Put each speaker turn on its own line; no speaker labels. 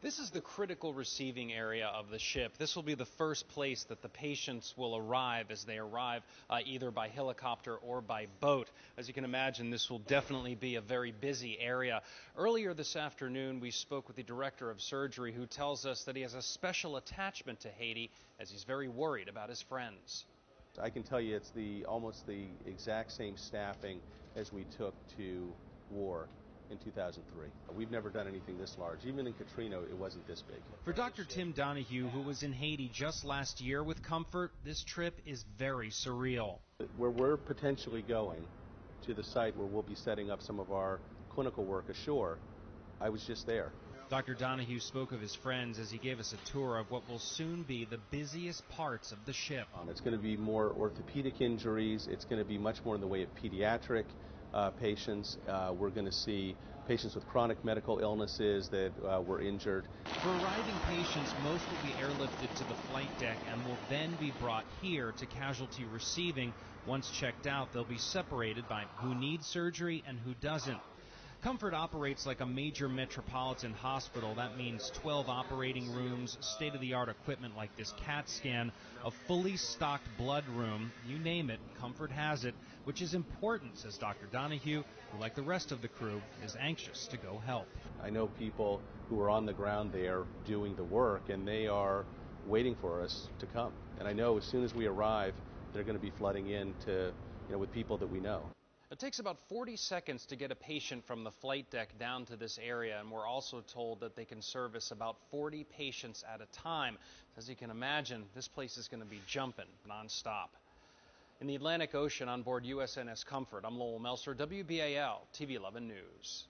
This is the critical receiving area of the ship. This will be the first place that the patients will arrive as they arrive uh, either by helicopter or by boat. As you can imagine, this will definitely be a very busy area. Earlier this afternoon, we spoke with the director of surgery who tells us that he has a special attachment to Haiti as he's very worried about his friends.
I can tell you it's the almost the exact same staffing as we took to war in 2003. We've never done anything this large. Even in Katrina, it wasn't this big.
For Dr. Tim Donahue, who was in Haiti just last year with Comfort, this trip is very surreal.
Where we're potentially going to the site where we'll be setting up some of our clinical work ashore, I was just there.
Dr. Donahue spoke of his friends as he gave us a tour of what will soon be the busiest parts of the ship.
Um, it's going to be more orthopedic injuries. It's going to be much more in the way of pediatric uh, patients. Uh, we're going to see patients with chronic medical illnesses that uh, were injured.
For arriving patients, most will be airlifted to the flight deck and will then be brought here to casualty receiving. Once checked out, they'll be separated by who needs surgery and who doesn't. Comfort operates like a major metropolitan hospital. That means 12 operating rooms, state of the art equipment like this CAT scan, a fully stocked blood room. You name it, Comfort has it, which is important, says Dr. Donahue, who, like the rest of the crew, is anxious to go help.
I know people who are on the ground there doing the work, and they are waiting for us to come. And I know as soon as we arrive, they're going to be flooding in to, you know, with people that we know.
It takes about 40 seconds to get a patient from the flight deck down to this area, and we're also told that they can service about 40 patients at a time. As you can imagine, this place is going to be jumping nonstop. In the Atlantic Ocean on board USNS Comfort, I'm Lowell Melser, WBAL TV 11 News.